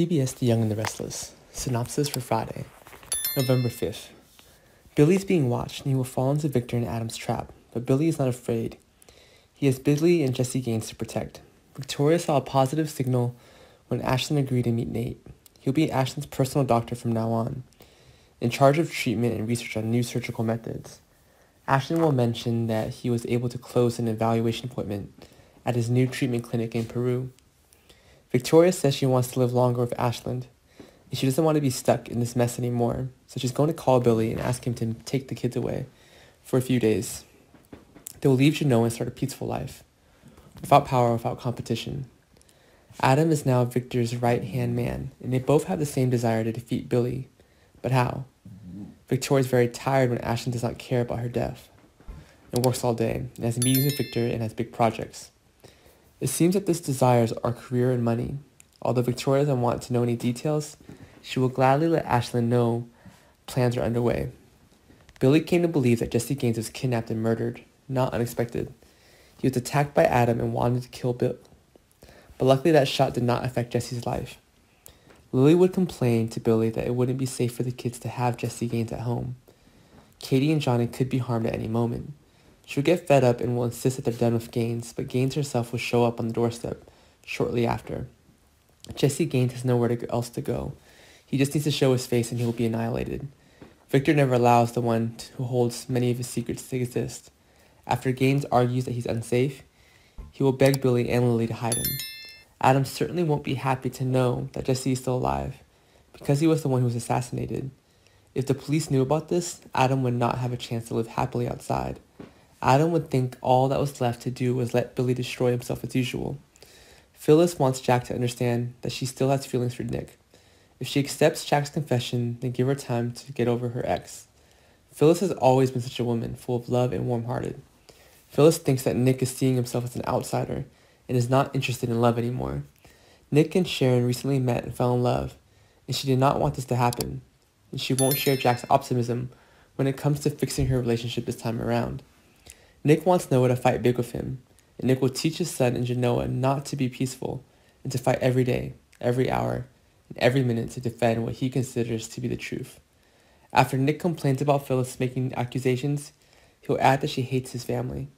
CBS The Young and the Restless. Synopsis for Friday, November 5th. Billy is being watched and he will fall into Victor and Adam's trap, but Billy is not afraid. He has Billy and Jesse Gaines to protect. Victoria saw a positive signal when Ashland agreed to meet Nate. He'll be Ashland's personal doctor from now on, in charge of treatment and research on new surgical methods. Ashland will mention that he was able to close an evaluation appointment at his new treatment clinic in Peru. Victoria says she wants to live longer with Ashland, and she doesn't want to be stuck in this mess anymore, so she's going to call Billy and ask him to take the kids away for a few days. They will leave Genoa and start a peaceful life, without power, without competition. Adam is now Victor's right-hand man, and they both have the same desire to defeat Billy. But how? Victoria is very tired when Ashland does not care about her death, and works all day, and has meetings with Victor and has big projects. It seems that this desires are career and money. Although Victoria doesn't want to know any details, she will gladly let Ashland know plans are underway. Billy came to believe that Jesse Gaines was kidnapped and murdered, not unexpected. He was attacked by Adam and wanted to kill Bill. But luckily that shot did not affect Jesse's life. Lily would complain to Billy that it wouldn't be safe for the kids to have Jesse Gaines at home. Katie and Johnny could be harmed at any moment. She would get fed up and will insist that they're done with Gaines, but Gaines herself will show up on the doorstep shortly after. Jesse Gaines has nowhere to, else to go. He just needs to show his face and he will be annihilated. Victor never allows the one who holds many of his secrets to exist. After Gaines argues that he's unsafe, he will beg Billy and Lily to hide him. Adam certainly won't be happy to know that Jesse is still alive, because he was the one who was assassinated. If the police knew about this, Adam would not have a chance to live happily outside. Adam would think all that was left to do was let Billy destroy himself as usual. Phyllis wants Jack to understand that she still has feelings for Nick. If she accepts Jack's confession, then give her time to get over her ex. Phyllis has always been such a woman, full of love and warm-hearted. Phyllis thinks that Nick is seeing himself as an outsider and is not interested in love anymore. Nick and Sharon recently met and fell in love, and she did not want this to happen, and she won't share Jack's optimism when it comes to fixing her relationship this time around. Nick wants Noah to fight big with him, and Nick will teach his son and Genoa not to be peaceful and to fight every day, every hour, and every minute to defend what he considers to be the truth. After Nick complains about Phyllis making accusations, he'll add that she hates his family.